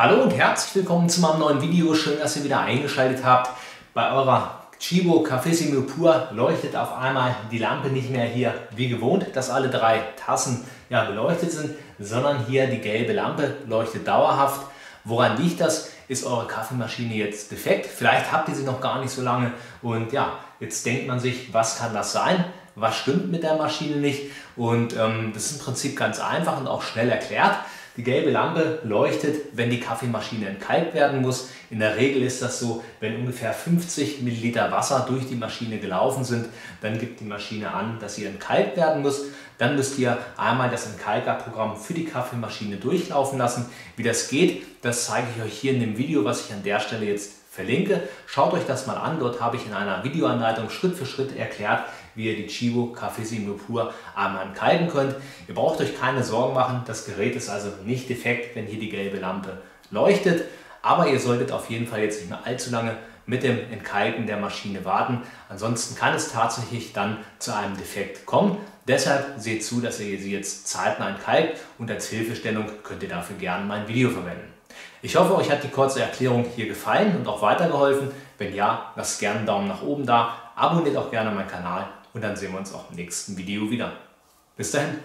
Hallo und herzlich willkommen zu meinem neuen Video. Schön, dass ihr wieder eingeschaltet habt. Bei eurer Chibo Cafissimo Pur leuchtet auf einmal die Lampe nicht mehr hier wie gewohnt, dass alle drei Tassen ja, beleuchtet sind, sondern hier die gelbe Lampe leuchtet dauerhaft. Woran liegt das? Ist eure Kaffeemaschine jetzt defekt? Vielleicht habt ihr sie noch gar nicht so lange und ja, jetzt denkt man sich, was kann das sein? Was stimmt mit der Maschine nicht? Und ähm, das ist im Prinzip ganz einfach und auch schnell erklärt. Die gelbe Lampe leuchtet, wenn die Kaffeemaschine entkalkt werden muss. In der Regel ist das so, wenn ungefähr 50 Milliliter Wasser durch die Maschine gelaufen sind, dann gibt die Maschine an, dass sie entkalkt werden muss. Dann müsst ihr einmal das Entkalkerprogramm für die Kaffeemaschine durchlaufen lassen. Wie das geht, das zeige ich euch hier in dem Video, was ich an der Stelle jetzt verlinke. Schaut euch das mal an. Dort habe ich in einer Videoanleitung Schritt für Schritt erklärt, wie ihr die Chibo Cafésimo Pur einmal entkalken könnt. Ihr braucht euch keine Sorgen machen. Das Gerät ist also nicht defekt, wenn hier die gelbe Lampe leuchtet. Aber ihr solltet auf jeden Fall jetzt nicht mehr allzu lange mit dem Entkalken der Maschine warten. Ansonsten kann es tatsächlich dann zu einem Defekt kommen. Deshalb seht zu, dass ihr sie jetzt zeitnah entkalkt und als Hilfestellung könnt ihr dafür gerne mein Video verwenden. Ich hoffe, euch hat die kurze Erklärung hier gefallen und auch weitergeholfen. Wenn ja, lasst gerne einen Daumen nach oben da, abonniert auch gerne meinen Kanal und dann sehen wir uns auch im nächsten Video wieder. Bis dahin.